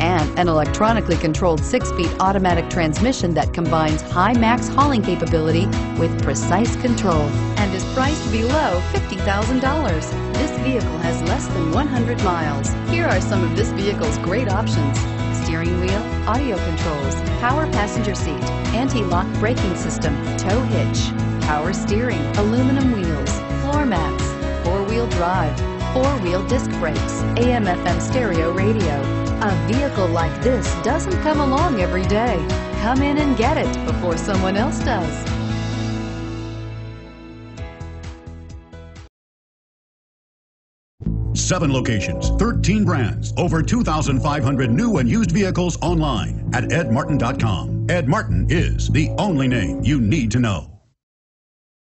and an electronically controlled six-speed automatic transmission that combines high max hauling capability with precise control and is priced below $50,000. This vehicle has less than 100 miles. Here are some of this vehicle's great options. Steering wheel, audio controls, power passenger seat, anti-lock braking system, tow hitch, power steering, aluminum wheels, floor mats, four-wheel drive, four-wheel disc brakes, AM FM stereo radio, a vehicle like this doesn't come along every day. Come in and get it before someone else does. Seven locations, 13 brands, over 2,500 new and used vehicles online at edmartin.com. Ed Martin is the only name you need to know.